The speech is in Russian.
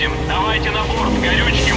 едем. Давайте на борт, горючки